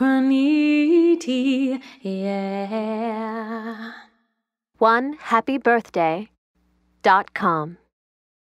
meaty, yeah. One happy birthday dot com.